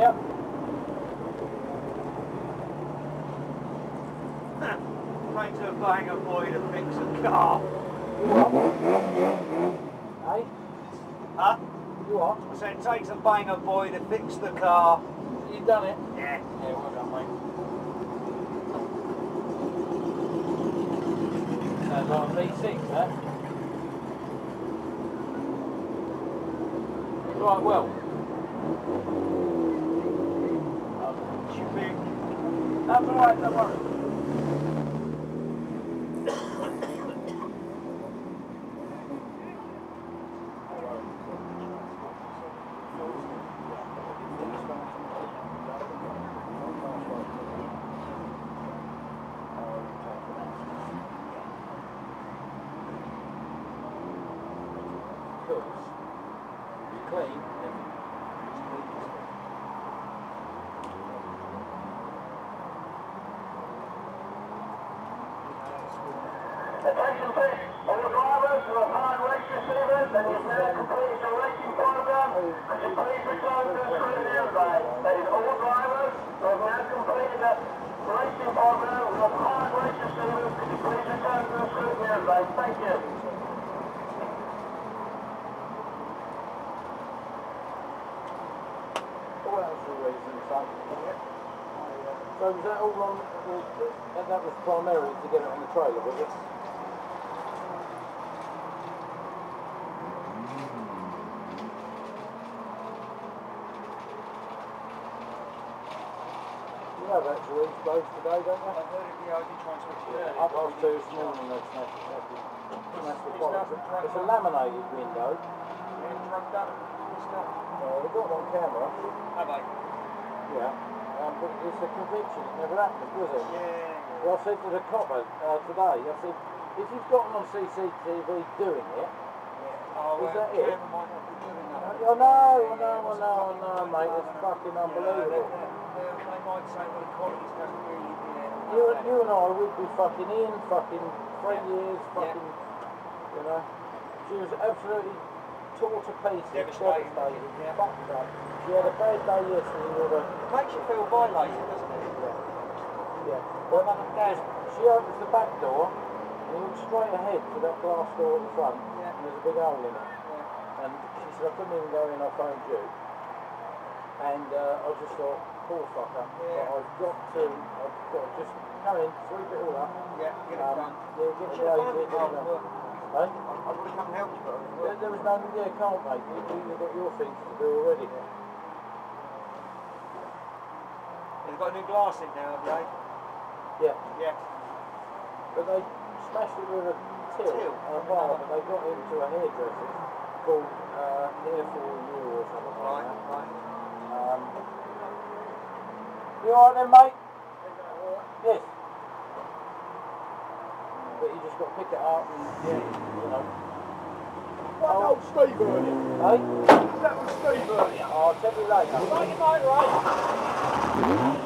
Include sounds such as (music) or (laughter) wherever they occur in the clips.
Yep. Trying to bang a boy to fix a car. Hey, Huh? you what? I said it takes a bang a boy to fix the car. You've done it? Yeah. Yeah, well done, mate. Sounds like a V6, that. Right, well. Should be. That's alright, don't worry. Attention all drivers have race and you've now completed your racing program, could you please return to? That is all drivers have now completed racing program have hard race could you please return to the scrutiny? Thank you. Reason. So was that all on, that was primarily to get it on the trailer, was it? You have today, don't? I heard it, yeah, and switch it. Yeah, up this morning, the-. It's a laminated window. Yeah, drugged up. Stuff. Uh, we got it on camera. Have they? Yeah. Um, but it's a conviction. It never happened, was it? Yeah. Well, I said to the copper uh, today, I said, if you've got them on CCTV doing it, Oh, Is uh, that it? doing that. I know, I know, I know, mate, it's fucking Yeah, unbelievable. they, they, might say, well, the quality's not really. You, you and I would be fucking in fucking three years, fucking, you know. She was absolutely tore to pieces, Devastated, yeah. fucked up. She had a bad day yesterday with her. It makes you feel violated, doesn't it? Yeah. Well, But mum and dad. she opens the back door and you look straight ahead to that glass door at the front Yeah. and there's a big hole in it. Yeah. And she said, I couldn't even go in, I phoned you. And uh, I just thought, But Yeah. I've got to, I've got to just come in, sweep it all up. Yeah, get it Um, done. yeah, get I the should have blaze, found get it it hard done. work. Eh? I, would come and helped you, but There, was no, yeah, can't mate. You, you've got your things to do already. They've got a new glass in now, have they? Yeah. Yeah. But they smashed it with a till, Till? and a bar, but they got into a hairdresser called uh, Hair for You or something Right, like that. right. Um, you alright then, mate? Yes. But you just got to pick it up and, yeah, you know. Oh. That was Steve earlier. Hey? That was Steve earlier. I'll tell you later. Right, you might, right?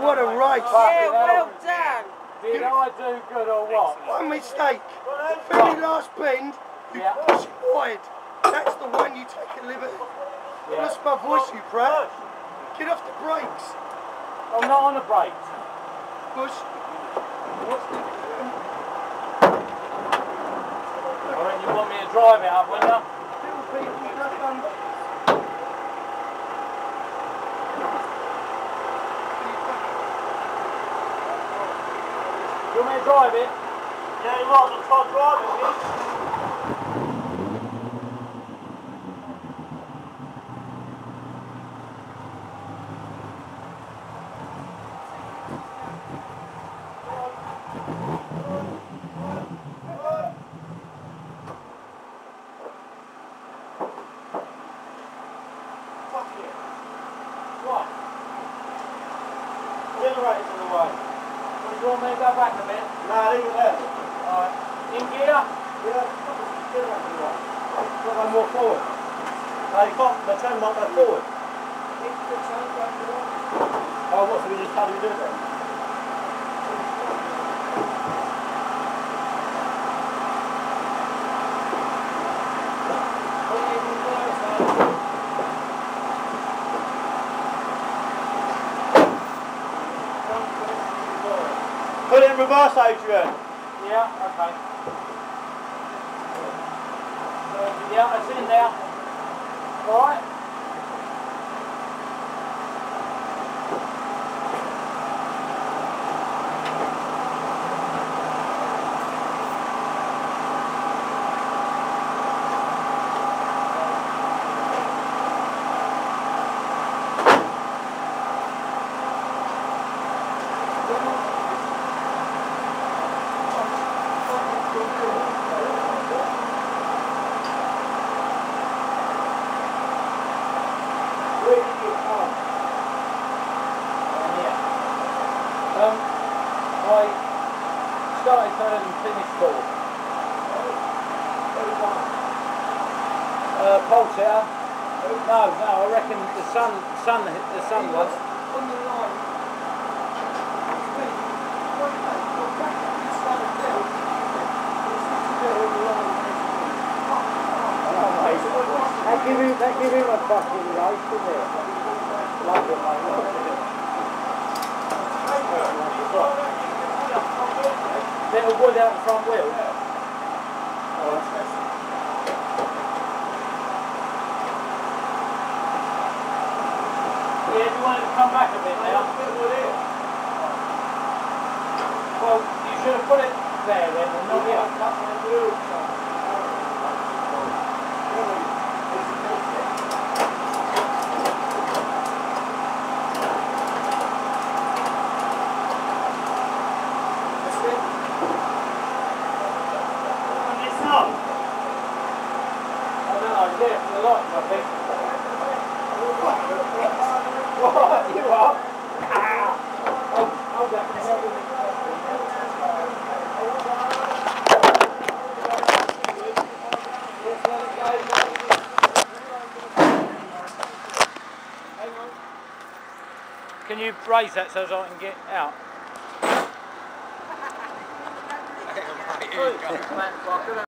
What a race! Yeah, well done. Did I do good or what? One mistake. Very last bend, you Yeah. push it wide. That's the one you take a liberty. Yeah. Lost my voice, you prat. Get off the brakes. I'm not on the brakes. Push. What's the I reckon you want me to drive it up, wouldn't you? You to drive it? Yeah, you might as well try driving it. Fuck it. What? Generator's in the way. Well, you want me to go back a bit? Nah, leave it there. Alright. In gear? Yeah, generator's in the way. Got one more forward. No, forward. Oh, what, so we just, how do we do it then? Put it in reverse, Adrian. Yeah, okay. Yeah, it's in there. Alright. Where did you come? Yeah. Um, I started third and finished fourth. Uh, pole. No, no, I reckon the sun, sun, the sun was. On the line. Speed. Wait, mate, you're back up this side of the hill. It's not to go on the line. That give him, that give him a fucking race, didn't it? Love it, mate. Little wood out the front wheel. Yeah, do you want it to come back a bit now? Well, you should have put it there then, and not here. It's up. I don't know, yeah, for the lights, I think. What? You are? Ah! Hold that, can help you? Just let it go. Hang on. Can you raise that so I can get out? (laughs)